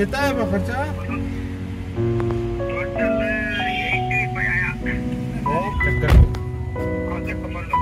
कितना है खर्चा? एक चक्कर